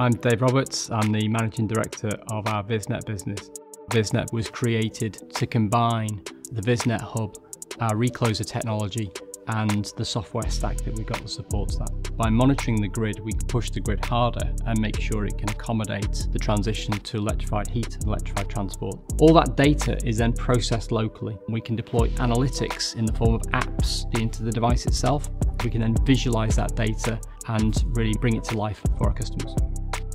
I'm Dave Roberts. I'm the managing director of our VisNet business. VisNet was created to combine the VisNet Hub, our recloser technology, and the software stack that we've got that supports that. By monitoring the grid, we can push the grid harder and make sure it can accommodate the transition to electrified heat and electrified transport. All that data is then processed locally. We can deploy analytics in the form of apps into the device itself. We can then visualize that data and really bring it to life for our customers.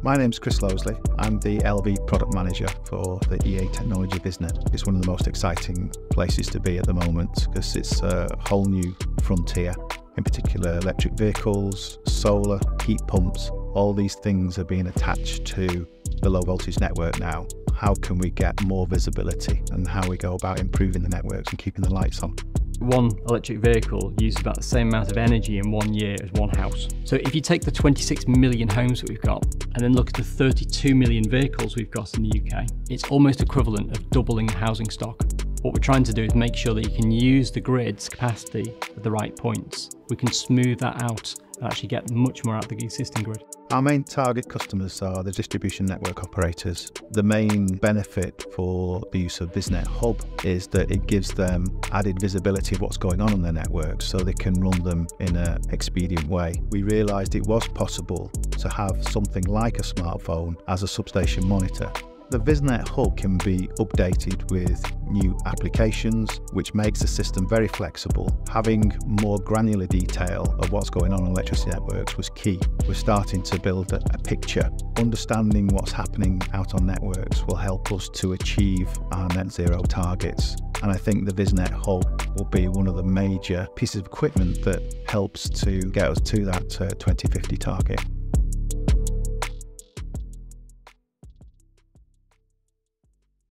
My name's Chris Lowesley. I'm the LV product manager for the EA Technology business. It's one of the most exciting places to be at the moment because it's a whole new frontier. In particular, electric vehicles, solar, heat pumps, all these things are being attached to the low voltage network now. How can we get more visibility and how we go about improving the networks and keeping the lights on? One electric vehicle uses about the same amount of energy in one year as one house. So if you take the 26 million homes that we've got and then look at the 32 million vehicles we've got in the UK, it's almost equivalent of doubling the housing stock. What we're trying to do is make sure that you can use the grid's capacity at the right points. We can smooth that out and actually get much more out of the existing grid. Our main target customers are the distribution network operators. The main benefit for the use of VisNet Hub is that it gives them added visibility of what's going on on their network so they can run them in an expedient way. We realised it was possible to have something like a smartphone as a substation monitor the VisNet Hub can be updated with new applications, which makes the system very flexible. Having more granular detail of what's going on in electricity networks was key. We're starting to build a, picture. Understanding what's happening out on networks will help us to achieve our net zero targets. And I think the VisNet Hub will be one of the major pieces of equipment that helps to get us to that uh, 2050 target.